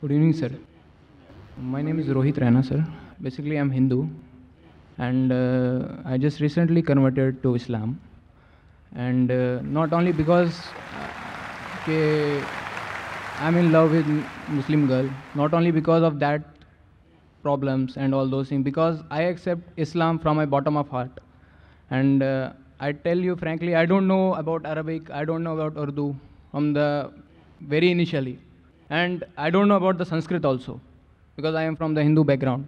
Good evening, sir. My name is Rohit Raina, sir. Basically, I'm Hindu, and uh, I just recently converted to Islam. And uh, not only because uh, I'm in love with Muslim girl, not only because of that problems and all those things, because I accept Islam from my bottom of heart. And uh, I tell you frankly, I don't know about Arabic, I don't know about Urdu from the very initially. And I don't know about the Sanskrit also, because I am from the Hindu background.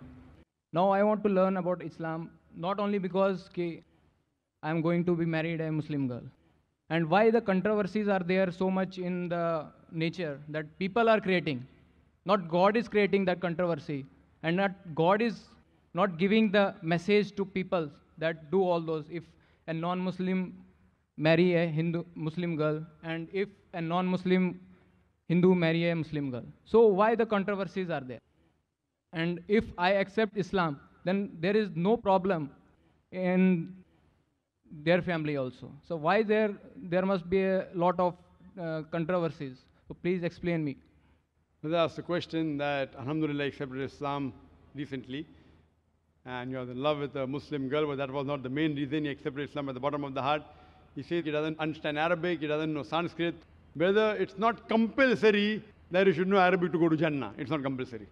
Now I want to learn about Islam, not only because I am going to be married a Muslim girl. And why the controversies are there so much in the nature that people are creating. Not God is creating that controversy, and not God is not giving the message to people that do all those. If a non-Muslim marry a Hindu Muslim girl, and if a non-Muslim Hindu marry a Muslim girl, so why the controversies are there? And if I accept Islam, then there is no problem in their family also. So why there there must be a lot of uh, controversies? So please explain me. Brother asked a question that Alhamdulillah accepted Islam recently, and you're in love with a Muslim girl, but that was not the main reason he accepted Islam at the bottom of the heart. He says he doesn't understand Arabic, he doesn't know Sanskrit. Brother, it's not compulsory that you should know Arabic to go to Jannah. It's not compulsory.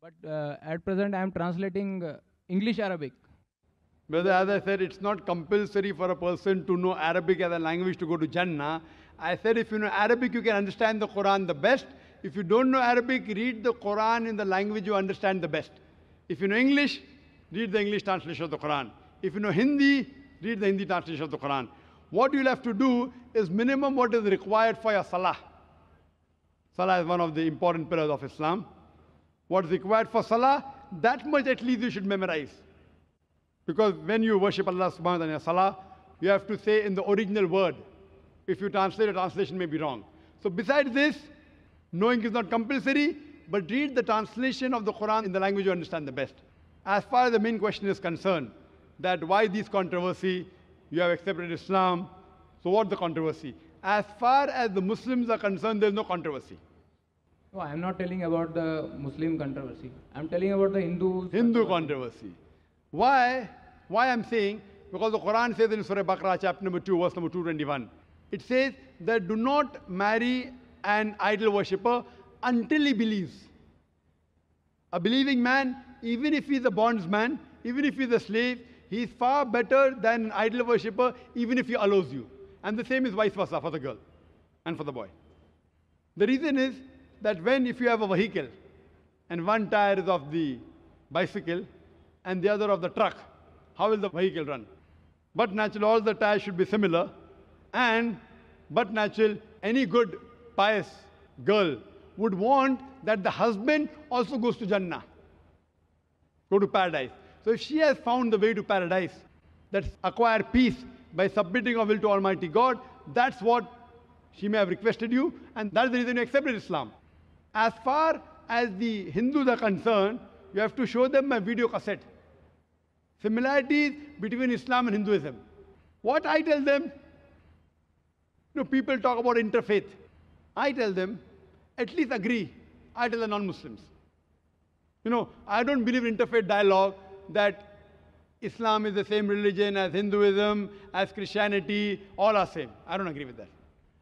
But uh, at present, I am translating uh, English Arabic. Brother, as I said, it's not compulsory for a person to know Arabic as a language to go to Jannah. I said if you know Arabic, you can understand the Quran the best. If you don't know Arabic, read the Quran in the language you understand the best. If you know English, read the English translation of the Quran. If you know Hindi, read the Hindi translation of the Quran. What you'll have to do is minimum what is required for your salah. Salah is one of the important pillars of Islam. What is required for salah, that much at least you should memorize. Because when you worship Allah subhanahu wa ta'ala in salah, you have to say in the original word. If you translate, a translation may be wrong. So besides this, knowing is not compulsory, but read the translation of the Quran in the language you understand the best. As far as the main question is concerned, that why this controversy, you have accepted Islam, so what's the controversy? As far as the Muslims are concerned, there's no controversy. No, I am not telling about the Muslim controversy. I am telling about the Hindu. Hindu controversy. Why? Why I'm saying? Because the Quran says in Surah Baqarah, chapter number 2, verse number 221, it says that do not marry an idol worshipper until he believes. A believing man, even if he's a bondsman, even if he's a slave, he is far better than an idol worshipper, even if he allows you. And the same is vice versa for the girl and for the boy. The reason is that when, if you have a vehicle and one tire is of the bicycle and the other of the truck, how will the vehicle run? But natural, all the tires should be similar. And, but natural, any good, pious girl would want that the husband also goes to Jannah, go to paradise. So if she has found the way to paradise, that's acquire peace by submitting her will to Almighty God, that's what she may have requested you, and that's the reason you accepted Islam. As far as the Hindus are concerned, you have to show them my video cassette. Similarities between Islam and Hinduism. What I tell them, you know, people talk about interfaith. I tell them, at least agree. I tell the non-Muslims. You know, I don't believe in interfaith dialogue that Islam is the same religion as Hinduism, as Christianity, all are same. I don't agree with that.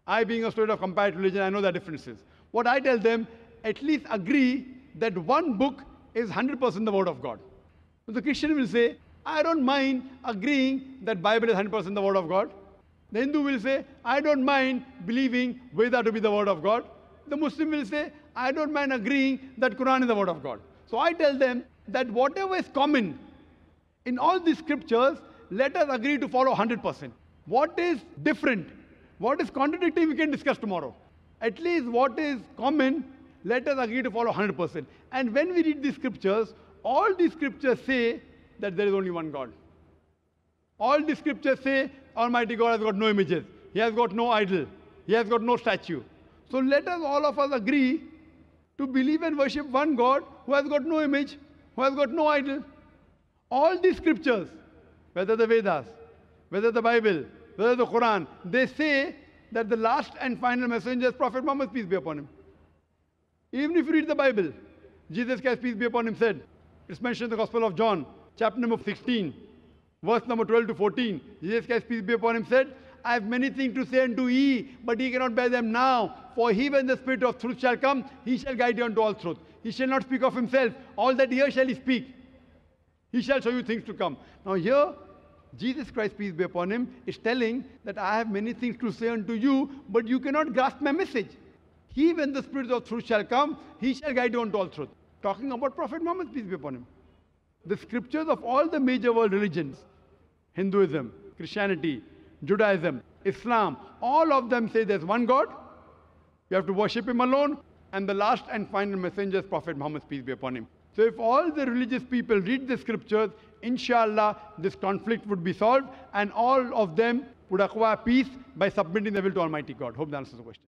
I, being a student of comparative religion, I know the differences. What I tell them, at least agree that one book is 100% the word of God. The Christian will say, I don't mind agreeing that Bible is 100% the word of God. The Hindu will say, I don't mind believing Veda to be the word of God. The Muslim will say, I don't mind agreeing that Quran is the word of God. So I tell them that whatever is common in all these scriptures, let us agree to follow 100%. What is different, what is contradictory, we can discuss tomorrow. At least what is common, let us agree to follow 100%. And when we read these scriptures, all these scriptures say that there is only one God. All the scriptures say Almighty God has got no images. He has got no idol. He has got no statue. So let us all of us agree to believe and worship one God who has got no image, who has got no idol. All these scriptures, whether the Vedas, whether the Bible, whether the Quran, they say that the last and final messenger is Prophet Muhammad, peace be upon him. Even if you read the Bible, Jesus Christ, peace be upon him, said, it's mentioned in the Gospel of John, chapter number 16, verse number 12 to 14. Jesus Christ, peace be upon him, said, I have many things to say unto ye, but ye cannot bear them now. For he, when the Spirit of truth shall come, he shall guide you unto all truth. He shall not speak of himself. All that here shall he speak. He shall show you things to come. Now here, Jesus Christ, peace be upon him, is telling that I have many things to say unto you, but you cannot grasp my message. He, when the Spirit of truth shall come, he shall guide you unto all truth. Talking about Prophet Muhammad, peace be upon him. The scriptures of all the major world religions, Hinduism, Christianity, Judaism, Islam, all of them say there's one God. You have to worship him alone. And the last and final messenger is Prophet Muhammad, peace be upon him. So if all the religious people read the scriptures, inshallah, this conflict would be solved and all of them would acquire peace by submitting their will to Almighty God. Hope that answers the question.